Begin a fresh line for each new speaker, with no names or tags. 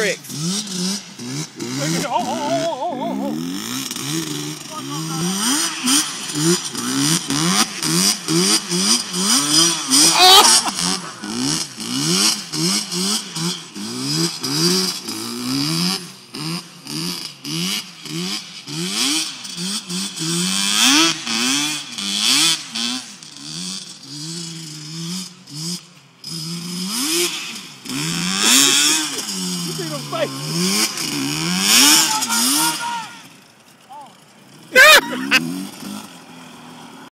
tricks.
Oh, oh, oh, oh, You see the face.